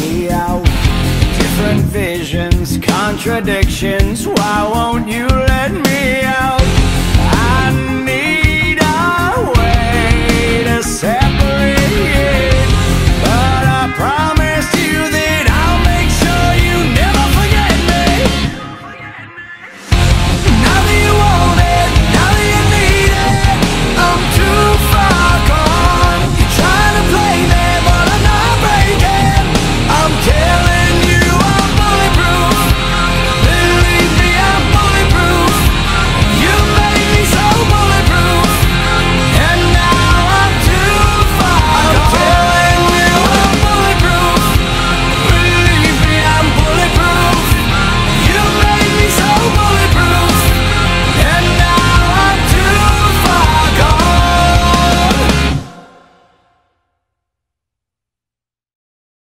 me out. Different visions, contradictions, why won't you?